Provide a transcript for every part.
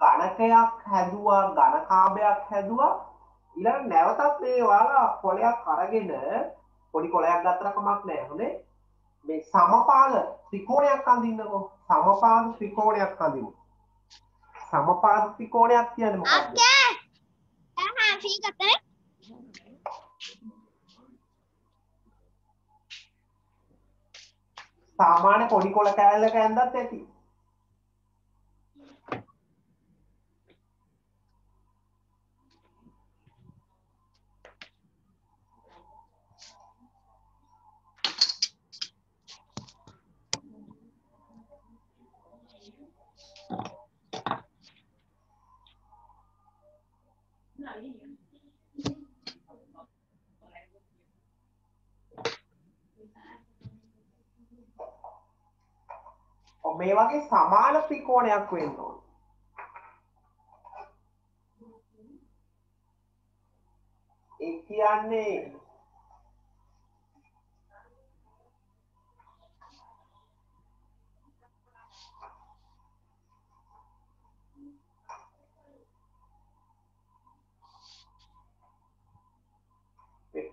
ගණකයක් හැදුවා ගණකාභයක් හැදවා. ඉළ නැවතත් මේ වාලා කොලයක් කරගෙන පොඩි කොලයක් ගත්තරකමක් නෑ. හොනේ මේ සමපාල ත්‍රිකෝණයක් අඳන්නකෝ. සමපාද ත්‍රිකෝණයක් අඳමු සමපාද ත්‍රිකෝණයක් කියන සාමාන්‍ය පොඩි කොල කෑල්ලක ඇඳත් ඇති. මේ වගේ සමාන ත්‍රිකෝණයක් වෙන්න ඕන. ඒ කියන්නේ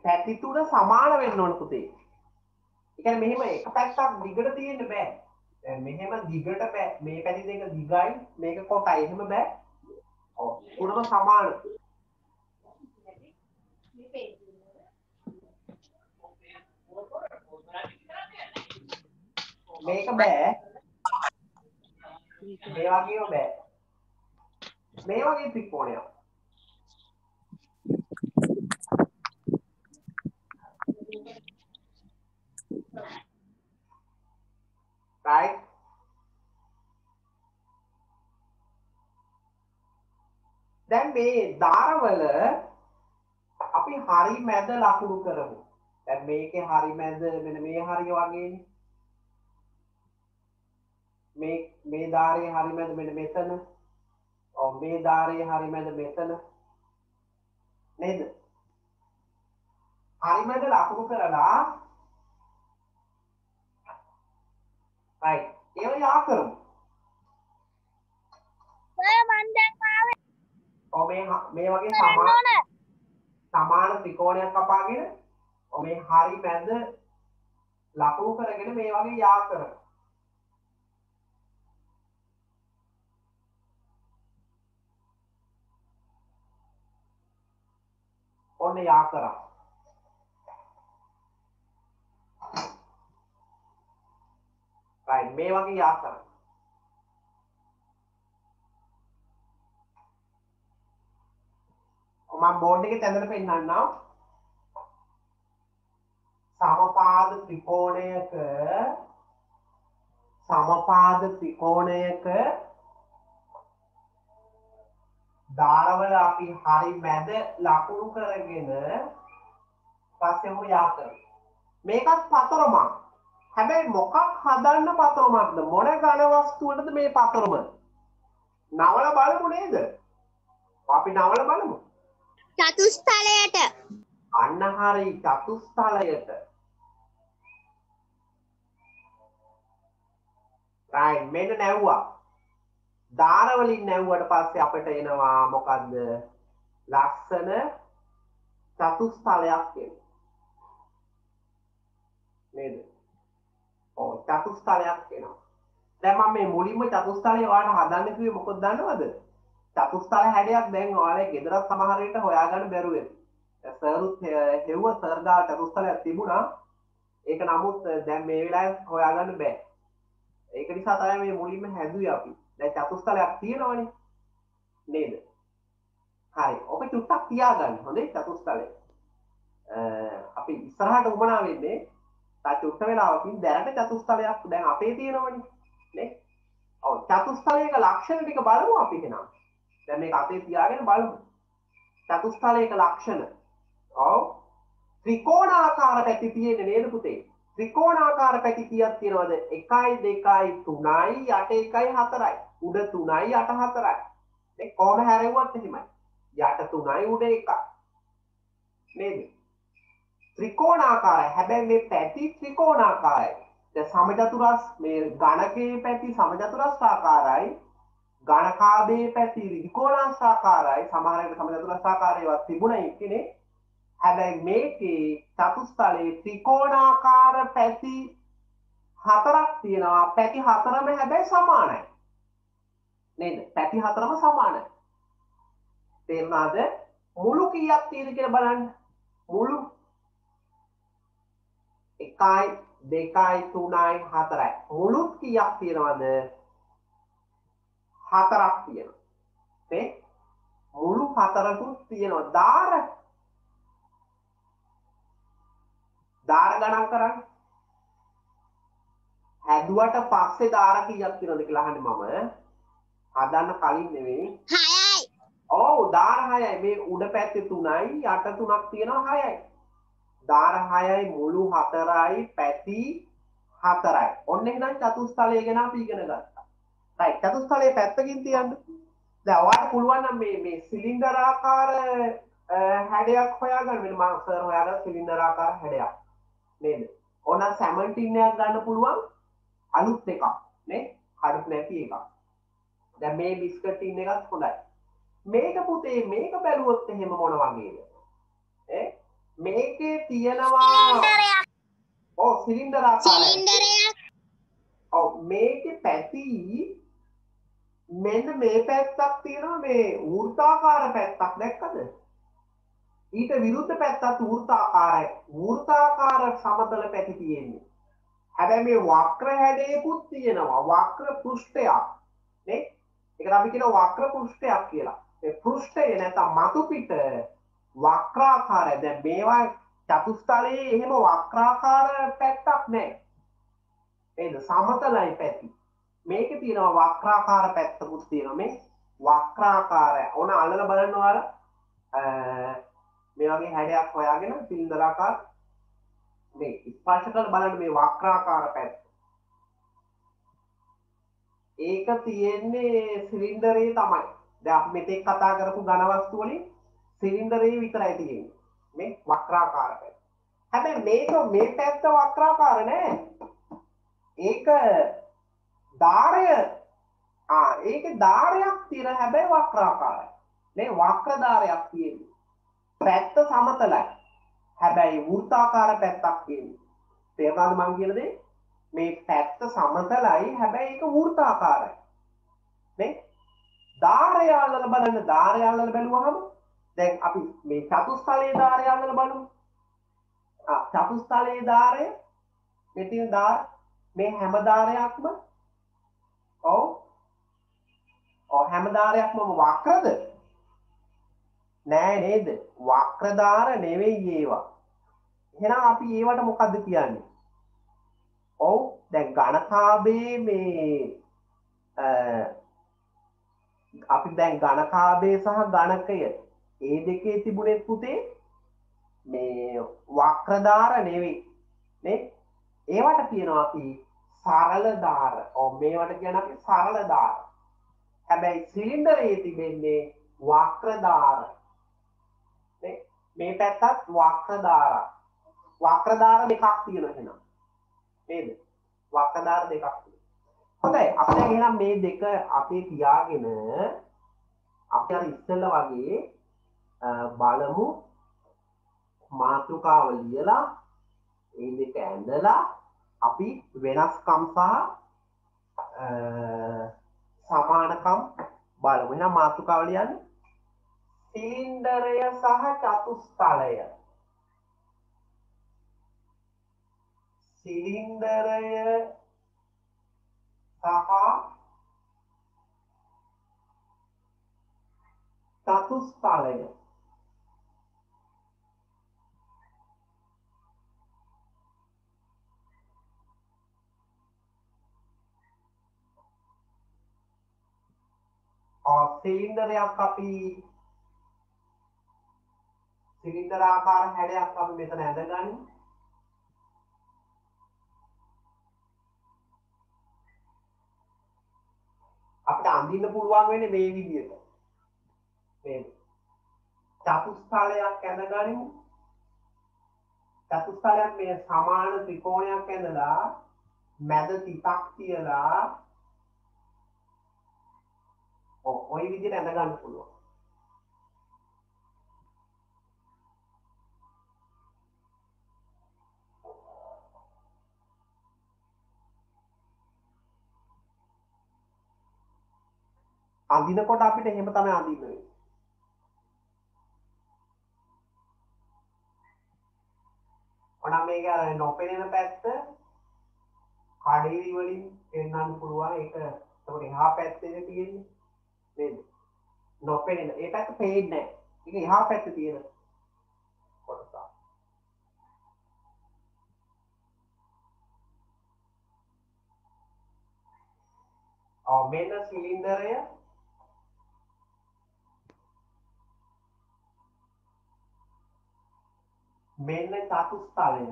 පැති තුන සමාන වෙන්න ඕන පුතේ. ඒ කියන්නේ මෙහෙම එක පැත්තක් දිගට තියෙන්න බෑ. දැන් මෙහෙම දිගට බෑ. මේ පැති දෙක දිගයි මේක කොටයි. එහෙම බෑ. ඔව්. උඩම සමාන. මේක බෑ. මේ වගේම බෑ. මේ වගේ ත්‍රිකෝණයක්. Right දැන් මේ ධාරවල අපි හරි මැද ලකුණු කරමු දැන් මේකේ හරි මැද මෙන්න මේ හරිය වගේනේ මේ මේ ධාරයේ හරි මැද මෙන්න මෙතන ඔව් මේ ධාරයේ හරි මැද මෙතන නේද හරි මැද ලකුණු කරලා right ඒව යා කරමු. ඔය මන් දැන් ආවේ. ඔව් මේ මේ වගේ සමාන සමාන ත්‍රිකෝණයක් කපාගෙන ඔව් මේ හරි මැද ලකුණු කරගෙන මේ වගේ යා කරමු. ඔන්න යා කරා right මේ වගේ යා කරා මම බෝඩ් එකේ තැනට පෙන්නන්නම්. සමපාද ත්‍රිකෝණයක සමපාද ත්‍රිකෝණයක ධාරවල අපි හරි මැද ලකුණු කරගෙන පස්සේ ඔහු යා කරමු මේකත් පතරමක්. හැබැයි මොකක් හදන්න පතරමක්ද? මොන ඝන වස්තුවටද මේ පතරම? නවල බලමු නේද? අපි නවල බලමු. චතුස්ථලයට. අන්න හරි චතුස්ථලයට. රයිට් මෙන්න නැව්වා. ධාරවලින් නැව්වට පස්සේ අපිට එනවා මොකද්ද? ලස්සන චතුස්ථලයක් එන නේද ඔව් චතුස්ථලයක් එනවා. දැන් මම මේ මුලින්ම චතුස්ථලය ඔයාලට හදන්න කිව්වේ මොකද දන්නවද? චතුස්ථල හැඩයක් දැන් ඔයාලේ ගෙදරත් සමහර විට හොයාගන්න බැරුව වෙනවා. සරුත් හෙව්ව සර්ගා චතුස්ථලයක් තිබුණා. ඒක නමුත් දැන් මේ වෙලාවේ හොයාගන්න බෑ. ඒක නිසා තමයි මේ මුලින්ම හැදුවේ අපි. දැන් චතුස්ථලයක් තියෙනවනේ. නේද? හරි. ඔබ චුට්ටක් තියාගන්න හොඳේ චතුස්ථලය අපි ඉස්සරහට උමනා වෙන්නේ තා චුට්ට වෙලාවකින් දැනට චතුස්ථලයක් දැන් අපේ තියෙනවනේ නේ? ඔව් චතුස්ථලයක ලක්ෂණ ටික බලමු අපි එහෙනම් දැන් මේක අපේ තියාගෙන බලමු. චතුස්ථලයක ලක්ෂණ. ඔව්. ත්‍රිකෝණාකාර පැති තියෙන්නේ නේද පුතේ? ත්‍රිකෝණාකාර පැති කීයක් තියෙනවද? 1 2 3යි යට 1යි 4යි උඩ 3යි යට 4යි මේ කොහොම හැරෙව්වත් එහෙමයි. යට 3යි උඩ 1යි නේද? ත්‍රිකෝණාකාරයි. හැබැයි මේ පැති ත්‍රිකෝණාකාරයි. දැන් සමචතුරස් මේ ගණකයේ පැති සමචතුරස්‍රාකාරයි ගණකාභයේ පැති ත්‍රිකෝණාස්රාකාරයි සමහර විට සමචතුරස්‍රාකාරයවත් තිබුණයි කියන්නේ හැබැයි මේකේ චතුස්තලයේ ත්‍රිකෝණාකාර පැති හතරක් තියෙනවා. පැති හතරම හැබැයි සමානයි. නේද? පැති හතරම සමානයි. තේරුණාද? මුළු කීයක් තියෙද කියලා බලන්න. මුළු එකයි දෙකයි තුනයි හතරයි. මුළුත් කියක් තියෙනවද? හතරක් තියෙනවා. මුළු හතරකුත් තියෙනවා. දාර දාර ගණන් කරන්න. හැදුවට පස්සේ දාර කීයක් තියෙනවද කියලා අහන්නේ මම. හදන්න කලින් නෙවෙයි. 6යි ඔව් දාර 6යි මේ උඩ පැත්තේ 3යි යට 3ක් තියෙනවා 6යි දාරහයයි මුළු හතරයි පැති හතරයි. ඔන්න එනම් චතුස්ථලය ගෙන පීගෙන ගත්තා. චතුස්ථලය පැත්තකින් තියන්න. දවාට පුළුවන් මේ මේ සිලින්දරාකාර හැඩයක් හොයාගන්න. වෙන මාසර් හොයාග සිලින්දරාකාර හැඩයක්. නේද? ඕන සැමන්ටින්නයක් ගන්න පුළුවන්. අලුත් එකක්. නේ? හඩුක් නැති එකක්. දැ මේ බිස්කට ඉන්න එකත් හොඳයි. මේක පුතේ මේක බැලුවොත් එහෙම මොන වගේද? මේකේ තියෙනවා ඕ සිලින්ඩර් ආකාරයි. සිලින්ඩරයක් ඔව් මේකේ පැති මෙන්න මේ පැත්තක් තියෙනවා මේ වෘත්තාකාර පැත්තක් දැක්කද? ඊට විරුද්ධ පැත්තත් වෘත්තාකාරයි. වෘත්තාකාර සමතල පැති තියෙන්නේ. හැබැයි මේ වක්‍ර හැඩයකුත් තියෙනවා. වක්‍ර පෘෂ්ඨයක්. නේ? ඒකට අපි කියනවා වක්‍ර පෘෂ්ඨයක් කියලා. ඒ පෘෂ්ඨය නැත්නම් මතු පිට වක්‍රාකාරය. දැන් මේවා චතුස්තලයේ එහෙම වක්‍රාකාර පැත්තක් නැහැ. ඒද සමතලයි පැති. මේක තියෙනවා වක්‍රාකාර පැත්තකුත් තියෙනවා. මේ වක්‍රාකාරය. ඕන අල්ලලා බලන්න ඔයාලා මේ වගේ හැඩයක් හොයාගෙන සිලින්ඩරාකාර මේ ස්පර්ශ කරලා බලන්න මේ වක්‍රාකාර පැත්ත. ඒක තියෙන්නේ සිලින්ඩරේ තමයි. දැන් අපි මෙතෙක් කතා කරපු ඝන වස්තු වලින් සිලින්ඩරේ විතරයි තියෙන්නේ. මේ වක්‍රාකාර පැත්ත හැබැයි මේක මේ පැත්ත වක්‍රාකාර නෑ. ඒක ධාරය. ආ ඒක ධාරයක් තියෙන හැබැයි වක්‍රාකාරයි. මේ වක්‍ර ධාරයක් තියෙන්නේ. පැත්ත සමතලයි. හැබැයි වෘත්තාකාර පැත්තක් තියෙන්නේ. තේරුණාද මං කියන දේ මේ පැත්ත සමතලයි හැබැයි ඒක වෘත්තාකාරයි. නේ ධාරය අල්ලලා බලන්න ධාරය අල්ලලා බැලුවහම දැන් අපි මේ චතුස්තලයේ ධාරය අල්ලලා බලමු. ආ චතුස්තලයේ ධාරය මේ තියෙන ධාර මේ හැම ධාරයක්ම ඔව් ඔව් හැම ධාරයක්ම වක්‍රද? නෑ නේද? වක්‍ර ධාර නෙවෙයි ඒවා. එහෙනම් අපි ඒවට මොකද්ද කියන්නේ? ඔව් දැන් ඝනකාභයේ මේ අපි දැන් ඝනකාභය සහ ඝනකය ඒ දෙකේ තිබුණේ පුතේ මේ වක්‍රධාර නෙවෙයි. නේ? ඒවට කියනවා අපි සරල ධාර ඕ මේවට කියන අපි සරල ධාර හැබැයි සිලින්ඩරයේ තිබෙන්නේ වක්‍රධාර. මේ පැත්තත් වක්‍රධාර. වක්‍රධාර දෙකක් තියෙන එහෙනම්. නේද? වක්‍රධාර දෙකක් හොඳයි. අපිට එහෙනම් මේ දෙක අපේ තියාගෙන අපි අර ඉස්සෙල්ලා වගේ බලමු. මාතෘකාව ලියලා ඒ දෙක ඇඳලා අපි වෙනස්කම් සහ සමානකම් බලමු. එහෙනම් මාතෘකාව ලියන්න. සිලින්ඩරය සහ චතුස්තලය. සිලින්ඩරය සහ චතුස්තලය. සිලින්ඩරයක් අපි සිලින්ඩර ආකාර හැඩයක් අපි මෙතන ඇඳගනිමු. අපිට අඳින්න පුළුවන් වෙන්නේ මේ විදිහට මේ චතුස්තලයක් ඇඳගනිමු. චතුස්තලයක් මේ සමාන ත්‍රිකෝණයක් ඇඳලා මැද තිතක් තියලා ඔව් ওই විදිහට ඇඳ ගන්න පුළුවන්. අඳිනකොට අපිට එහෙම තමයි අඳින්න වෙන්නේ. ඔනම් මේක අර නොපෙනෙන පැත්ත කඩේරි වලින් පෙන්වන්න පුළුවන් ඒක එතකොට එහා පැත්තේ තියෙන්නේ නේද නොපෙනෙන ඒ පැත්ත පේන්නේ නැහැ. ඒක එහා පැත්තේ තියෙන කොටස. ඔව් මෙන්න සිලින්ඩරය මෙන්න චතුස්තලය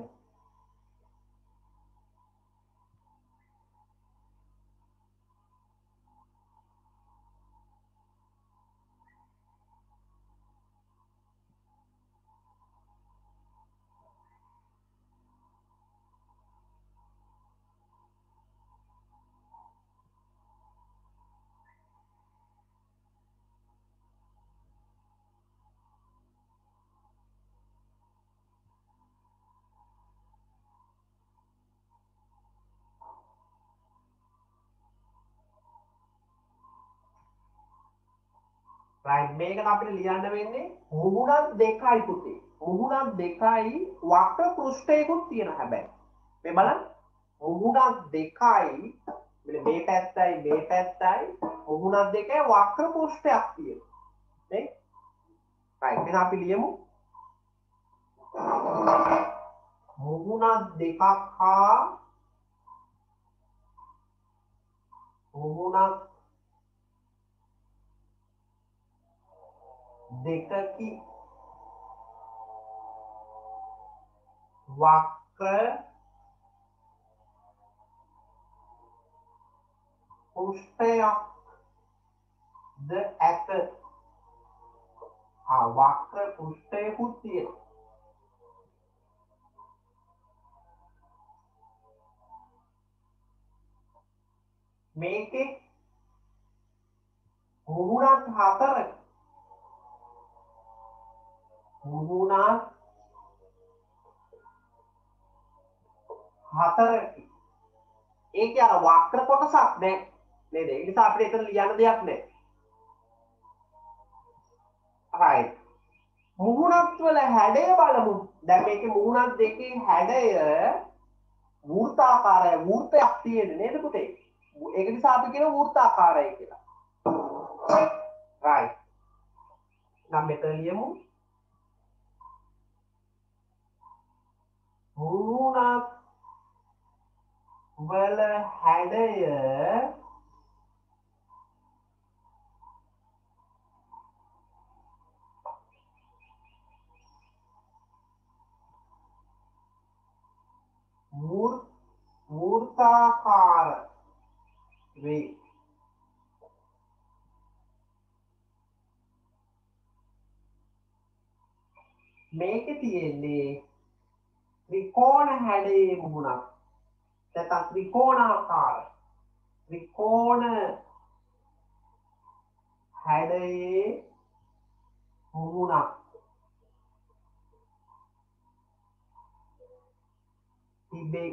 රයිට් මේකට අපිට ලියන්න වෙන්නේ මුහුණක් දෙකයි පුතේ. මුහුණක් දෙකයි වක්‍ර පෘෂ්ඨයකුත් තියෙන හැබැයි. මේ බලන්න. මුහුණක් දෙකයි. මෙන්න මේ පැත්තයි මේ පැත්තයි. මුහුණක් දෙකයි වක්‍ර පෘෂ්ඨයක් තියෙනවා. නේ? රයිට් එහෙනම් අපි ලියමු. මුහුණක් දෙකක් හා මුහුණක් දෙකකි වක්‍ර පුෂ්ඨයක් ද ඇත ආ වක්‍ර පුෂ්ඨයකුත් තියෙනවා මේකේ මුහුණක් හතරක් මුහුණක් හතරකි. ඒක අර වක්‍ර කොටසක් නෑ නේද? ඒ නිසා අපිට එතන ලියන්න දෙයක් නෑ. right මුහුණත් වල හැඩය බලමු. දැන් මේකේ මුහුණත් දෙකේ හැඩය වෘත්තාකාරය වෘත්තයක් තියෙන නේද පුතේ? ඒක නිසා අපි කියන වෘත්තාකාරය කියලා. right නම් මෙතන ලියමු. මුහුණක් වල හැඩය වෘත්තාකාර වේ. මේක තියෙන්නේ ත්‍රිකෝණ හැඩයේ මුහුණක්. නැත්නම් ත්‍රිකෝණාකාර ත්‍රිකෝණ හැඩයේ මුහුණක්. තිබේ.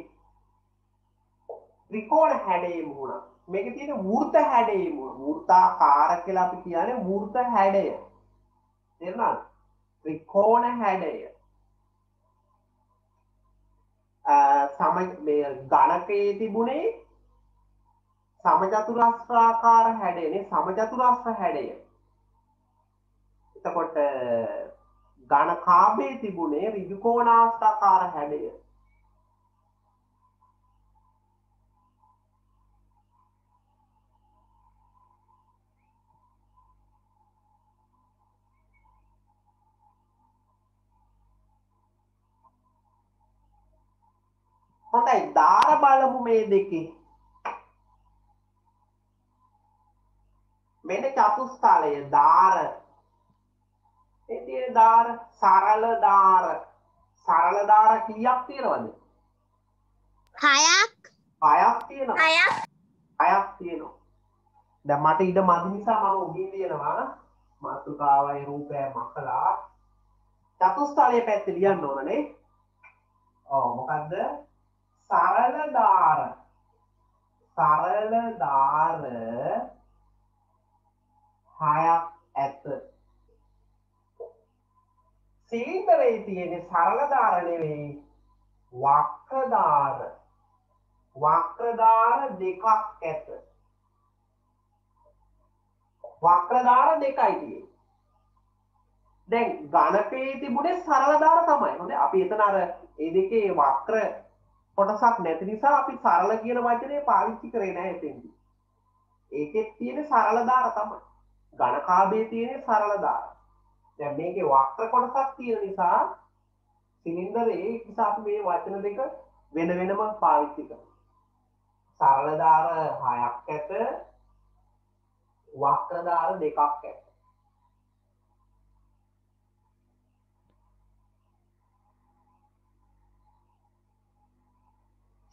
ත්‍රිකෝණ හැඩයේ මුහුණක්. මේක තියෙන වෘත හැඩයේ මුහුණ. වෘත්තාකාර කියලා අපි කියන්නේ වෘත හැඩය. තේරුණාද? ත්‍රිකෝණ හැඩය. සම ගණකයේ තිබුණේ සමජතුරස්්‍රාකාර හැඩනේ සමජතුරස්්‍ර හැඩය. එතකොට ගණකාබේ තිබුණේ රිජුකෝනාස්ථාකාර හැඩය. හොඳයි. දාර බලමු මේ දෙකේ. මෙන්න චතුස්ථලය දාර එතිය දාර සරල දාර සරල දාර කීයක් තියෙනවද? හයක්. හයක් තියෙනවා. හයක්. හයක් තියෙනවා. දැන් මට ඉඩ මදි නිසා මම උඩින් ලියනවා. මාතෘකාවයි රූපය මකලා. චතුස්ථලයේ පැත්තේ ලියන්න ඕනනේ ඔව් මොකද්ද සරල දාර සරල දාර හයක් ඇත සිලින්ඩරේ තියෙන සරල දාර නෙවෙයි වක්‍රදාර වක්‍රදාර දෙකක් ඇත වක්‍රදාර දෙකයි තියෙන්නේ දැන් ගණකයේ තිබුණේ සරලදාර තමයි හොඳ අපි එතන අර ඒ දෙකේ වක්‍ර කොටසක් නැති නිසා අපි සරල කියන වචනේ පාවිච්චි කරේ නැහැ එතෙන්දී. ඒකෙත් තියෙන සරලදාර තමයි. ගණකාභයේ තියෙන සරලදාර දැන් මේකේ වක්‍ර කොටසක් තියෙන නිසා සිලින්ඩරේ ඒ නිසා අපි මේ වචන දෙක වෙන වෙනම පාවිච්චි කරනවා. සරලදාර හයක් ඇත වක්‍රදාර දෙකක් ඇත.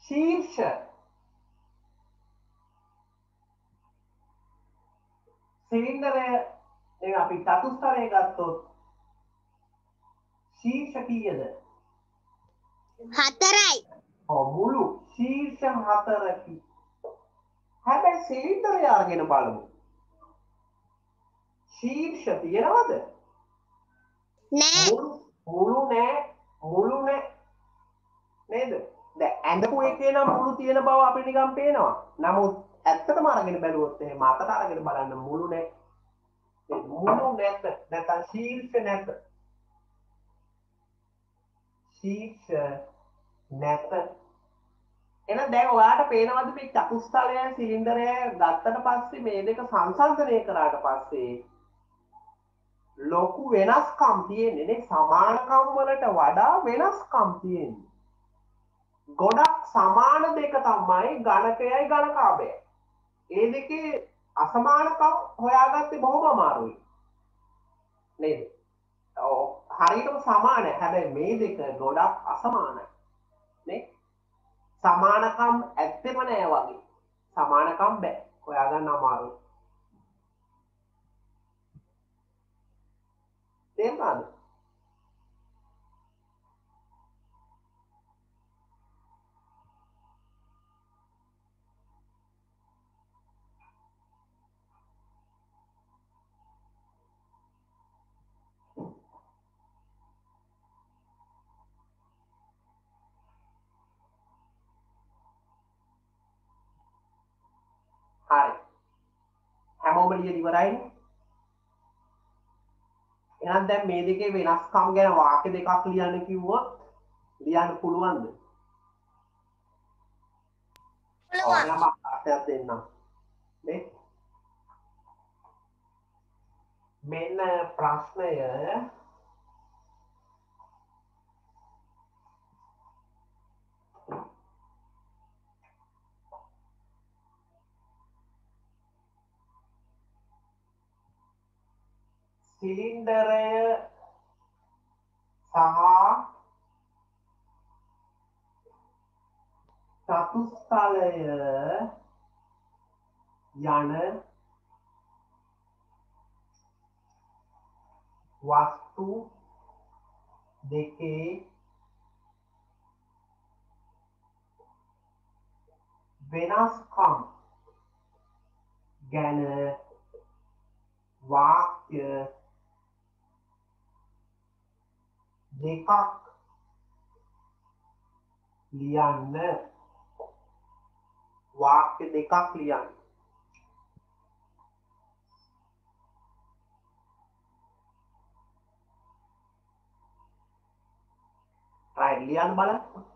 ශීර්ෂ සිලින්ඩරය දැන් අපි චතුස්තරය ගත්තොත් ශීර්ෂ කීයද හතරයි ඔව් මුළු ශීර්ෂ හතරකි හැබැයි සිලින්ඩරය අරගෙන බලමු ශීර්ෂ තියෙනවද නෑ මුළු නෑ මුළු ඇඳපු එකේ නම් මුළු තියෙන බව අපිට නිකන් පේනවා. නමුත් ඇත්තටම අරගෙන බැලුවොත් එහෙම අතට අරගෙන බලන්න මුළු නෑ ඒ මුළු නැත නැත්නම් ශීර්ෂ නැත. ශීර්ෂ නැත. එහෙනම් දැන් ඔයාලට පේනවද මේ චතුස්තලය සිලින්ඩරය ගත්තට පස්සේ මේ දෙක සංසන්දනය කරාට පස්සේ ලොකු වෙනස්කම් තියෙන්නේ නේ. සමානකම් වලට වඩා වෙනස්කම් තියෙන්නේ. ගොඩක් සමාන දෙක තමයි ගණකයයි ගණකාභයයි ඒ දෙකේ අසමානකම් හොයාගත්තේ බොහොම අමාරුයි. නේද? ඔව්. හරියටම සමාන හැබැයි මේ දෙක ගොඩක් අසමානයි. නේ? සමානකම් ඇත්තෙම නෑ වගේ. සමානකම් බෑ. හොයාගන්න අමාරුයි. තේරුණාද? හරි හැමෝම ලියලා ඉවරයිනේ එහෙනම් දැන් මේ දෙකේ වෙනස්කම් ගැන වාක්‍ය දෙකක් ලියන්න කිව්වොත් ලියන්න පුළුවන්ද? පුළුවන් ඔයාලම අර්ථයක් දෙන්නම්. නේ? මෙන්න ප්‍රශ්නය සිලින්ඩරය සහ චතුස්තලය යන වස්තු දෙකේ වෙනස්කම් ගැන වාක්‍ය දෙකක් ලියන්න. වාක්‍ය දෙකක් ලියන්න. රයිට් ලියන්න බලන්න.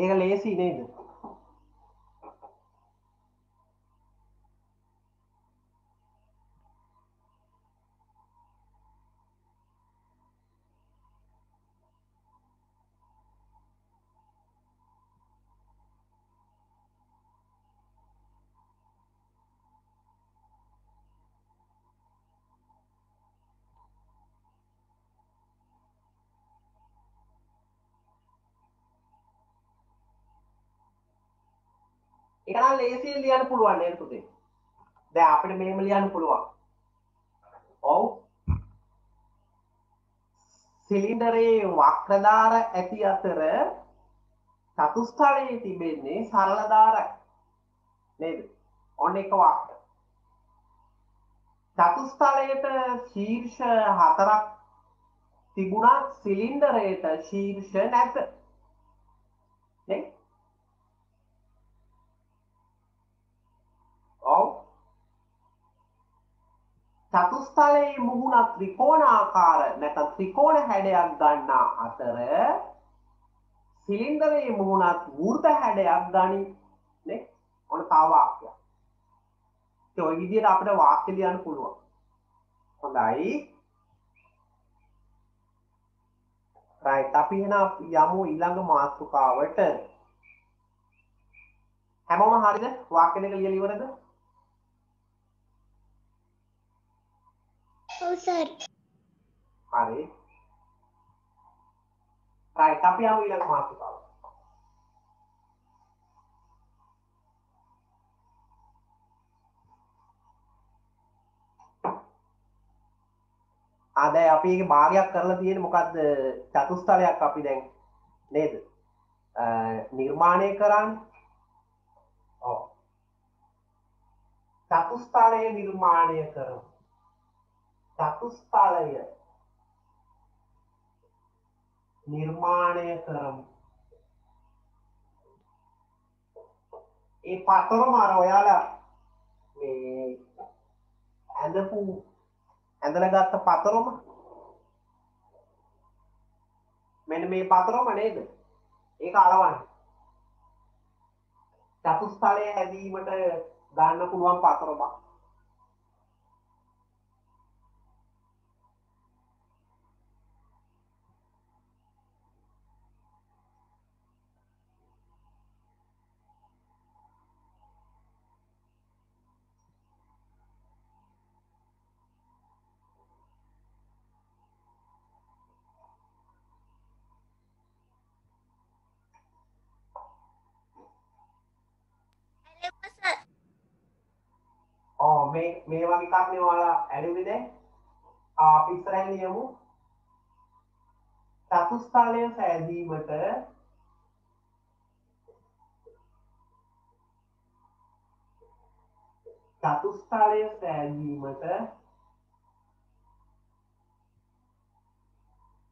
ඒක ලේසි නේද එකනම් ලේසියෙන් ලියන්න පුළුවන් නේද පුතේ? දැන් අපිට මෙහෙම ලියන්න පුළුවන්. ඔව්. සිලින්ඩරයේ වක්‍රධාර ඇති අතර චතුස්ථලයේ තිබෙන්නේ සරල ධාරයි. නේද? ඔන්න එක වාක්‍ය. චතුස්ථලයට ශීර්ෂ හතරක් තිබුණත් සිලින්ඩරයට ශීර්ෂ නැත. නේ ඔව් චතුස්ථලයේ මුහුණත් ත්‍රිකෝණාකාර නැත්නම් ත්‍රිකෝණ හැඩයක් ගන්නා අතර සිලින්ඩරයේ මුහුණත් වෘත හැඩයක් ගනි නේ? ඔන්න තව වාක්‍යයක්. ඒ ඔය විදිහට අපිට වාක්‍ය ලියන්න පුළුවන්. හොඳයි. රයිට් අපි එහෙනම් යමු ඊළඟ මාතෘකාවට. හැමෝම හරිද? වාක්‍ය දෙක ලියලා ඉවරද? ඔව් සර් හරි. රයිට් අපි යමු ඊළඟ මාතෘකාවට ආදැයි අපි ඒක භාගයක් කරලා තියෙන මොකක්ද චතුස්ථලයක් අපි දැන් නේද? අ, නිර්මාණය කරන්න. ඔව්. චතුස්ථලය නිර්මාණය කරමු. චතුස්ථලය නිර්මාණය කරමු. ඒ පතරම අර ඔයාලා මේ ඇඳපු ඇඳල ගත්ත පතරම මෙන්න මේ පතරම නේද? ඒක අලවන්න චතුස්ථලය හැදීමට ගන්න පුළුවන් පතරමක්. මේ මේ වගේ එකක් නේ ඔයාලා ඇඩුවේ දැන්. ආ අපි ඉස්සරහින් ලියමු. චතුස්ථලය සෑදීමට චතුස්ථලය සෑදීමට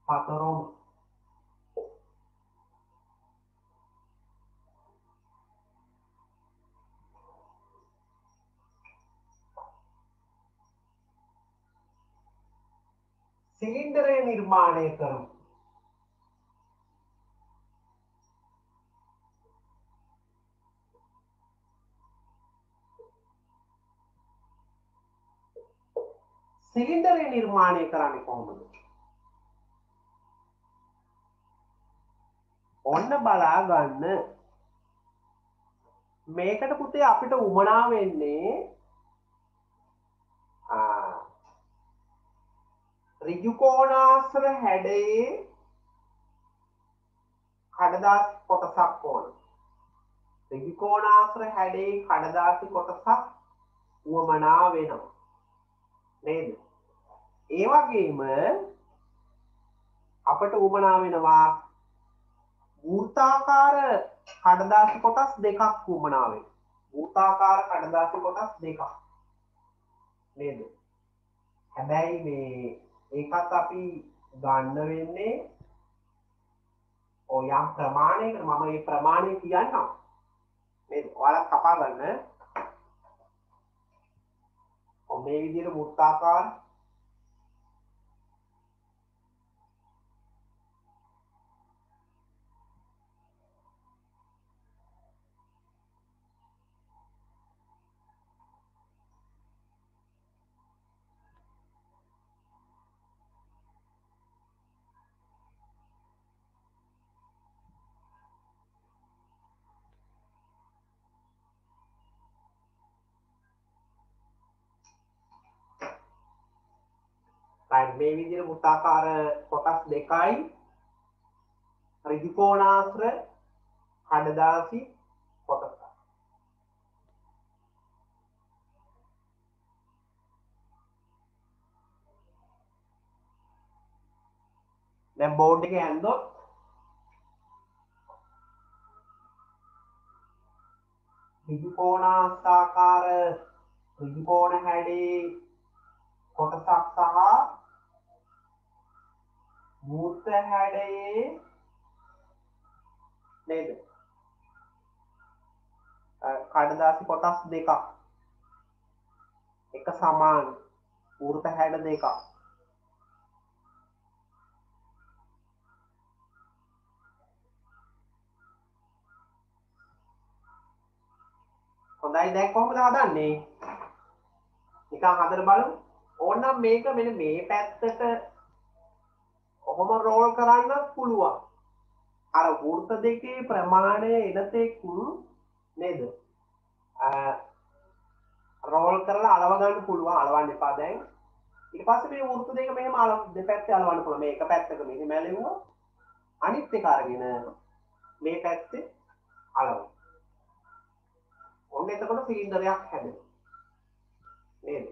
පතරොම සිලින්ඩරය නිර්මාණය කරමු. සිලින්ඩරය නිර්මාණය කරන්නේ කොහොමද? ඔන්න බලා ගන්න මේකට පුතේ අපිට උමනා වෙන්නේ ආ, ඍජුකෝණාශ්‍ර හැඩයේ කඩදාසි කොටසක් ඕන. ඍජුකෝණාශ්‍ර හැඩයේ කඩදාසි කොටසක් උවමනා වෙනවා. නේද? ඒ වගේම අපට උමනා වෙනවා වෘත්තාකාර කඩදාසි කොටස් දෙකක් උමනාවේ වෘත්තාකාර කඩදාසි කොටස් දෙකක්. නේද? හැබැයි මේ ඒකත් අපි ගන්න වෙන්නේ ඔය යම් ප්‍රමාණයකට. මම ඒ ප්‍රමාණය කියන්නම්. නේද ඔයාලා කපා ගන්න. ඔව් මේ විදිහට වෘත්තාකාර රයිට් මේ විදිහට වෘත්තාකාර කොටස් දෙකයි. ඍජුකෝණාශ්‍ර කඩදාසි කොටස. දැන් බෝඩ් එක ඇන්දොත් ඍජුකෝණාස්ථාකාර ඍජුකෝණ හැඩේ කොටසක් සහ මූර්ත හැඩයේ නේද කඩදාසි කොටස් දෙකක්. එක සමාන වෘත හැඩ දෙකක්. හොඳයි දැන් කොහොමද හදන්නේ? නිකන් හදලා බලමු. ඕනනම් මේක මෙන්න මේ පැත්තට ඔහොම රෝල් කරන්නත් පුළුවන්. අර වෘත දෙකේ ප්‍රමාණය එනතෙක් නේද? රෝල් කරලා අලව ගන්න පුළුවන් අලවන්න එපා දැන්. ඊට පස්සේ මේ වෘත දෙක මෙහෙම අලව දෙපැත්තේ අලවන්න පුළුවන්. මේ එක පැත්තක මෙහෙම ඇලෙවුවා අනිත් එක අරගෙන මේ පැත්තේ අලවන්න ඔන්න එතකොට සිලින්ඩරයක් හැදෙනවා. නේද?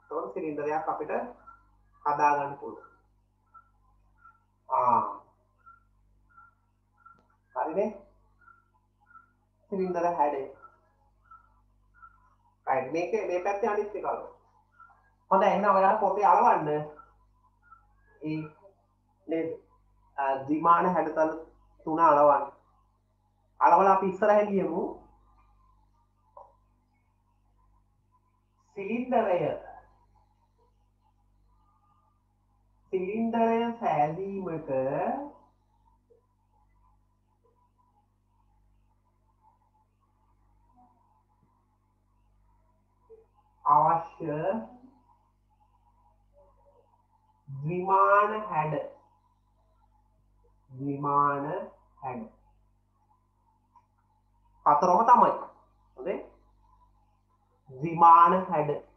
එතකොට සිලින්ඩරයක් අපිට හදාගන්න පුළුවන්. ආ හරිනේ සිලින්ඩර හැඩේ right මේක මේ පැත්තේ අනිත් එක අලව හොඳයි එහෙනම් ඔයාලා පොතේ අලවන්න ඒ නේද ද්විමාන හැඩතල තුන අලවන්න අලවලා අපි ඉස්සරහින් ලියමු සිලින්ඩරය සිලින්ඩරය සෑදීමට අවශ්‍ය විමාන හැඩ. විමාන හැඩ. හතරම තමයි. හොඳේ? විමාන හැඩ.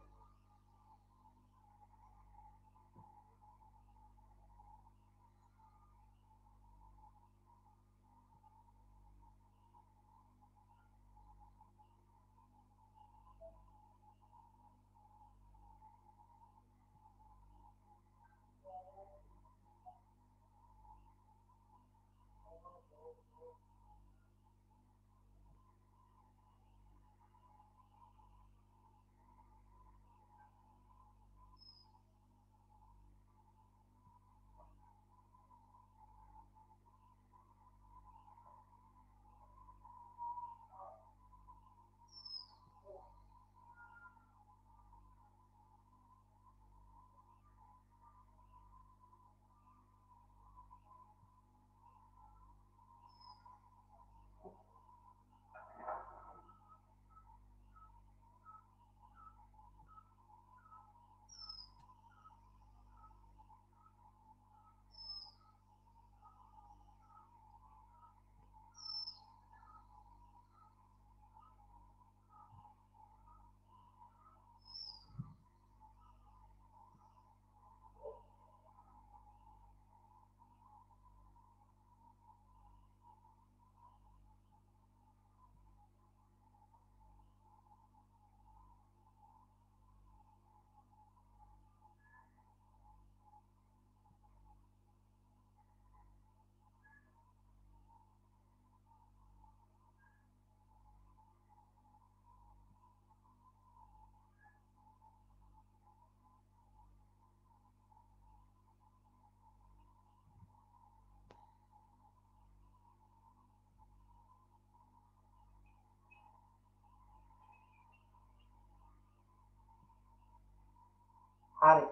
හරි.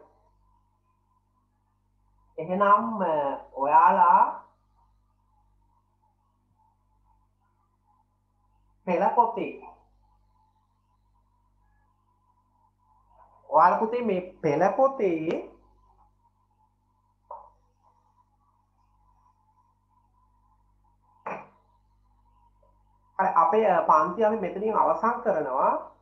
එහෙනම් ඔයාලා පෙළ පොතේ ඔයාලා පුතේ මේ පෙළ පොතේ හරි අපේ පන්ති අපි මෙතනින් අවසන් කරනවා.